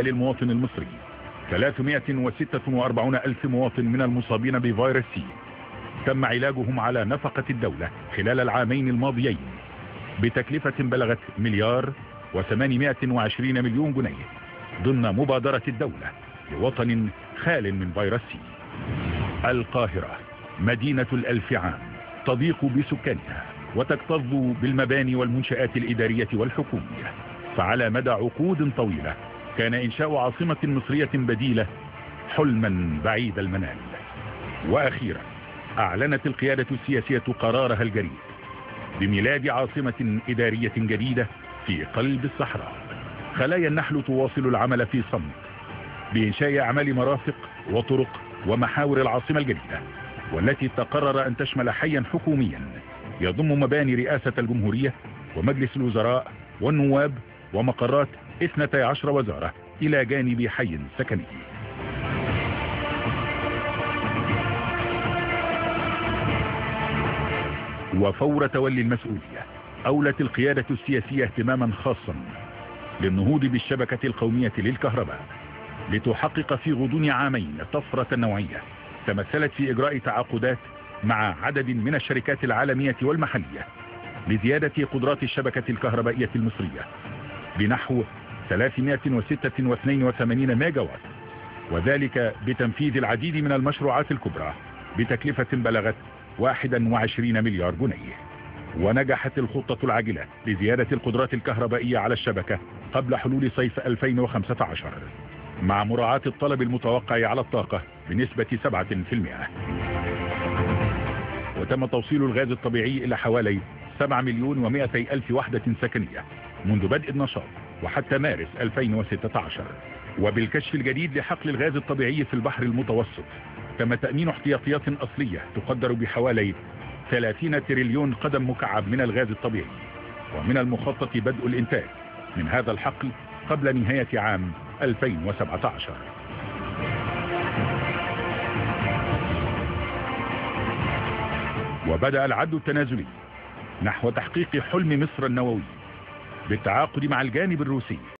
للمواطن المصري. 346 ألف مواطن من المصابين بفيروس سي. تم علاجهم على نفقة الدولة خلال العامين الماضيين. بتكلفة بلغت مليار و820 مليون جنيه ضمن مبادرة الدولة لوطن خال من فيروس سي. القاهرة مدينة الألف عام تضيق بسكانها وتكتظ بالمباني والمنشآت الإدارية والحكومية. فعلى مدى عقود طويلة كان إنشاء عاصمة مصرية بديلة حلما بعيد المنال. وأخيرا أعلنت القيادة السياسية قرارها الجريء بميلاد عاصمة إدارية جديدة في قلب الصحراء. خلايا النحل تواصل العمل في صمت بإنشاء أعمال مرافق وطرق ومحاور العاصمة الجديدة والتي تقرر أن تشمل حيا حكوميا يضم مباني رئاسة الجمهورية ومجلس الوزراء والنواب ومقرات 12 وزارة إلى جانب حي سكني وفور تولي المسؤولية أولت القيادة السياسية اهتماما خاصا للنهوض بالشبكة القومية للكهرباء لتحقق في غضون عامين طفرة نوعية تمثلت في إجراء تعاقدات مع عدد من الشركات العالمية والمحلية لزيادة قدرات الشبكة الكهربائية المصرية بنحو 386 ميجا وات وذلك بتنفيذ العديد من المشروعات الكبرى بتكلفة بلغت 21 مليار جنيه. ونجحت الخطة العاجلة لزيادة القدرات الكهربائية على الشبكة قبل حلول صيف 2015 مع مراعاة الطلب المتوقع على الطاقة بنسبة 7% وتم توصيل الغاز الطبيعي إلى حوالي 7 مليون و200 ألف وحدة سكنية منذ بدء النشاط. وحتى مارس 2016 وبالكشف الجديد لحقل الغاز الطبيعي في البحر المتوسط تم تأمين احتياطيات أصلية تقدر بحوالي 30 تريليون قدم مكعب من الغاز الطبيعي. ومن المخطط بدء الإنتاج من هذا الحقل قبل نهاية عام 2017 وبدأ العد التنازلي نحو تحقيق حلم مصر النووي. بالتعاقد مع الجانب الروسي.